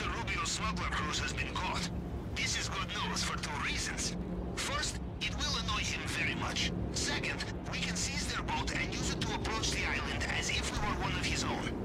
Mr. Rubio's smuggler cruise has been caught. This is good news for two reasons. First, it will annoy him very much. Second, we can seize their boat and use it to approach the island as if we were one of his own.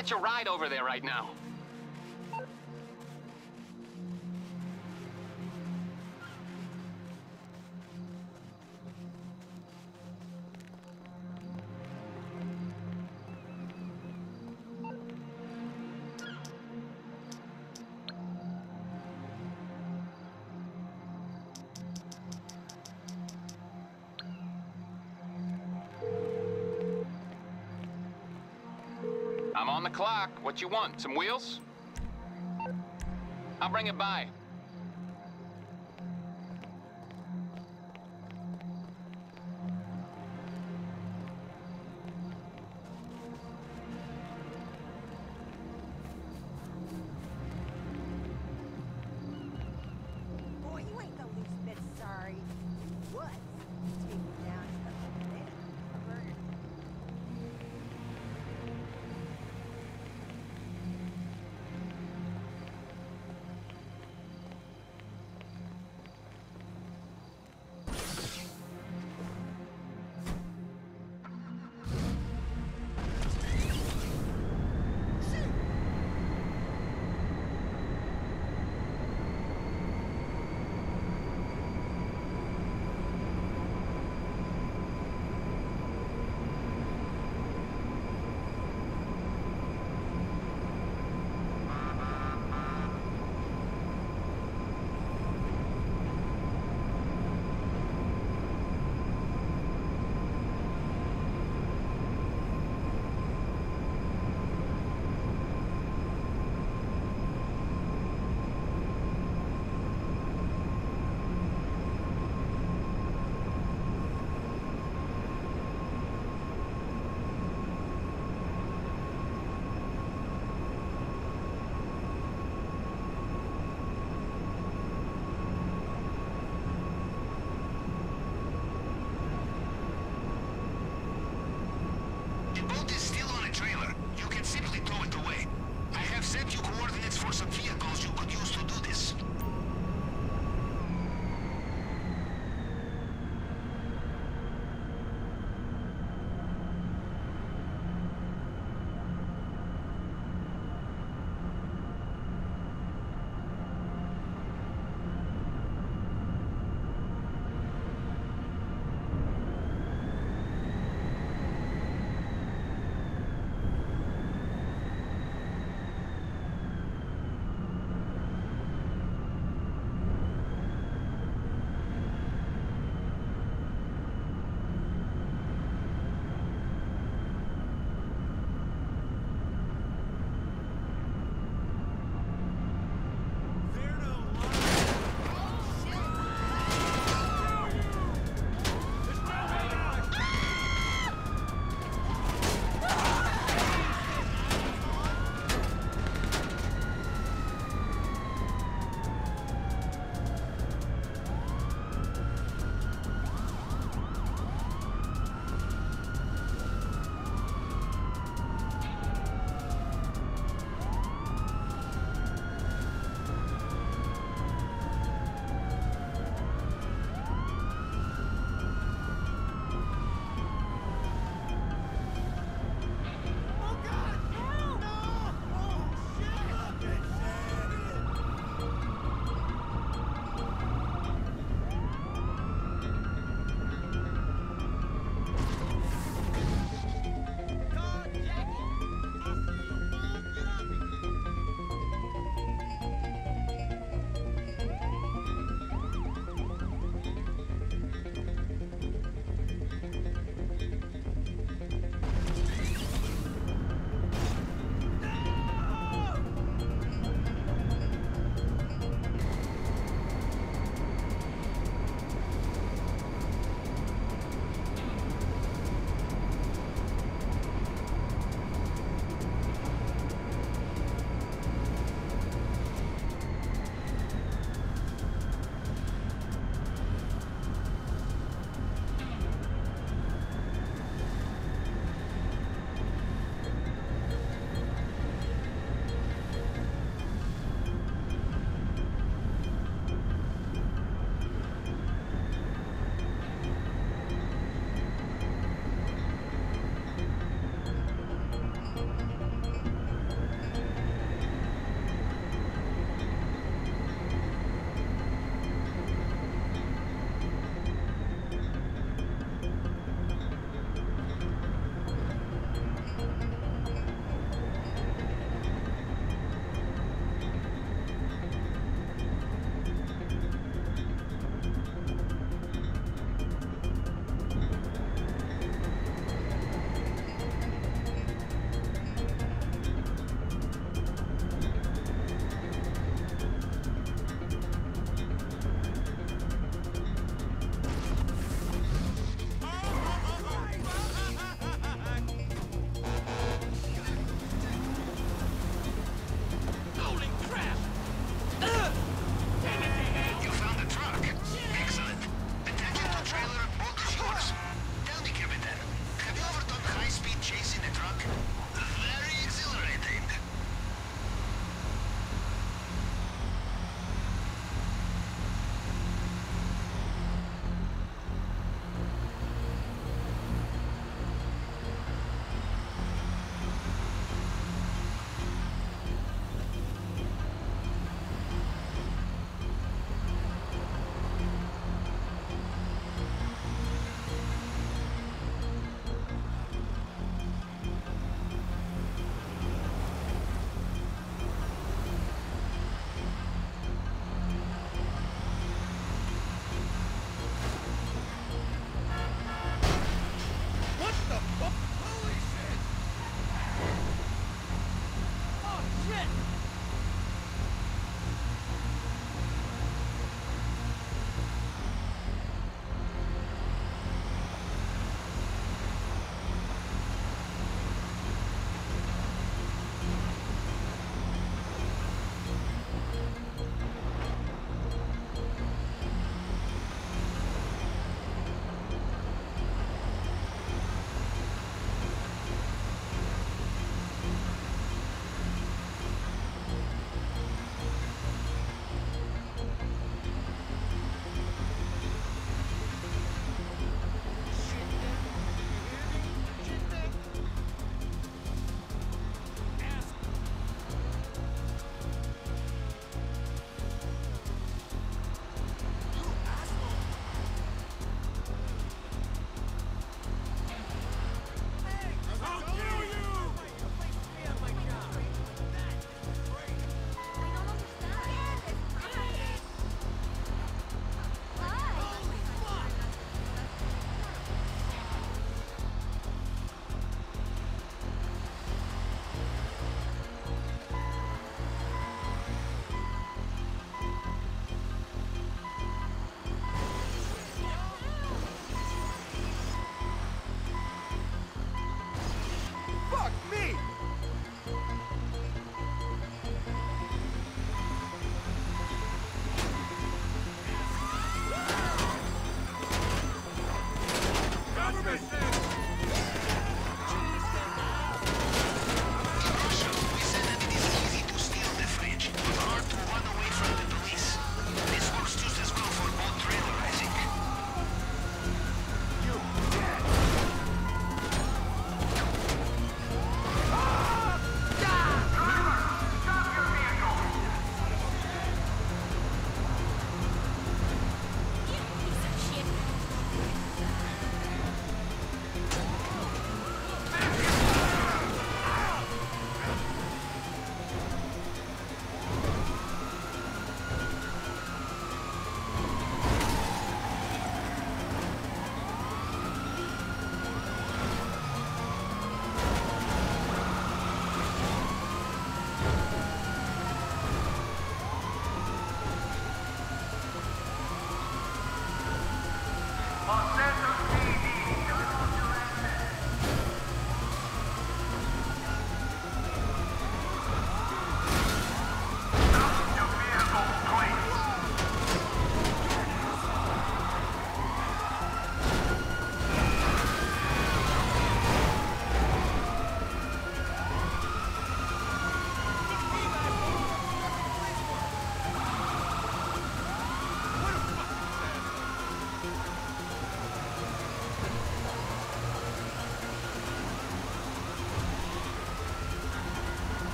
Get your ride over there right now. What you want? Some wheels? I'll bring it by.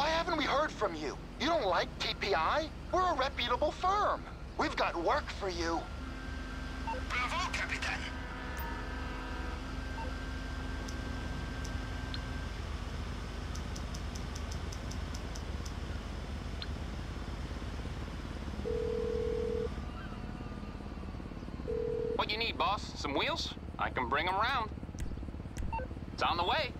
Why haven't we heard from you? You don't like TPI? We're a reputable firm. We've got work for you. Bravo, Capitan. What you need, boss? Some wheels? I can bring them around. It's on the way.